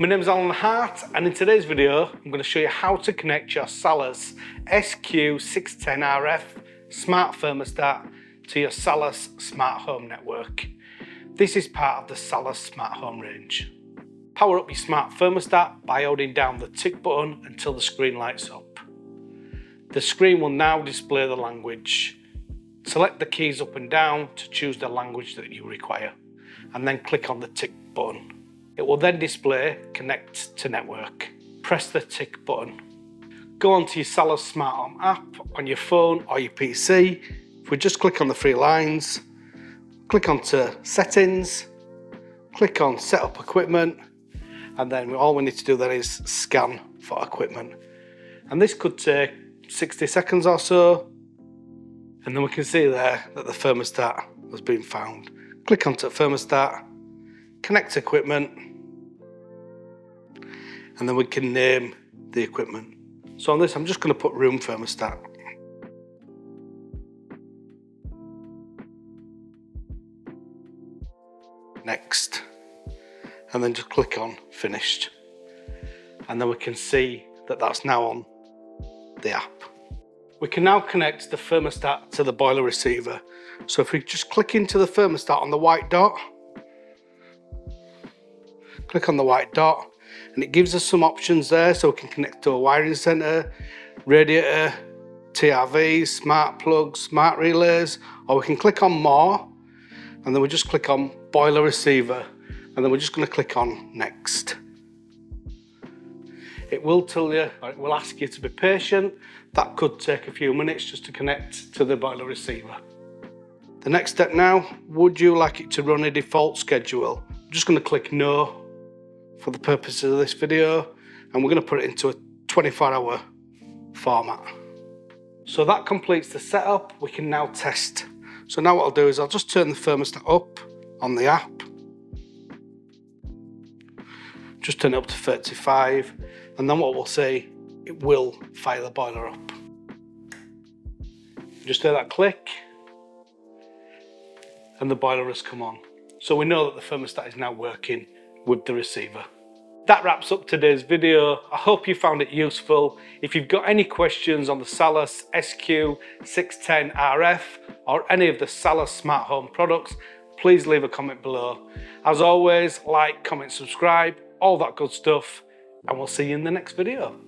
My name is Allen Hart and in today's video I'm going to show you how to connect your Salus SQ610RF smart thermostat to your Salus smart home network. This is part of the Salus smart home range. Power up your smart thermostat by holding down the tick button until the screen lights up. The screen will now display the language. Select the keys up and down to choose the language that you require and then click on the tick button. It will then display connect to network. Press the tick button. Go onto your Salus Smart Home app on your phone or your PC. If we just click on the three lines, click onto settings, click on set up equipment, and then all we need to do then is scan for equipment. And this could take 60 seconds or so. And then we can see there that the thermostat has been found. Click onto thermostat, connect equipment, and then we can name the equipment. So on this, I'm just going to put room thermostat. Next. And then just click on finished. And then we can see that that's now on the app. We can now connect the thermostat to the boiler receiver. So if we just click into the thermostat on the white dot, click on the white dot, and it gives us some options there so we can connect to a wiring center, radiator, TRV, smart plugs, smart relays, or we can click on more, and then we just click on boiler receiver, and then we're just gonna click on next. It will tell you, or it will ask you to be patient. That could take a few minutes just to connect to the boiler receiver. The next step now, would you like it to run a default schedule? I'm just gonna click no for the purposes of this video, and we're gonna put it into a 24 hour format. So that completes the setup. We can now test. So now what I'll do is I'll just turn the thermostat up on the app. Just turn it up to 35 and then what we'll see, it will fire the boiler up. Just hear that click and the boiler has come on. So we know that the thermostat is now working with the receiver. That wraps up today's video. I hope you found it useful. If you've got any questions on the Salus SQ610RF or any of the Salus smart home products, please leave a comment below. As always, like, comment, subscribe, all that good stuff and we'll see you in the next video.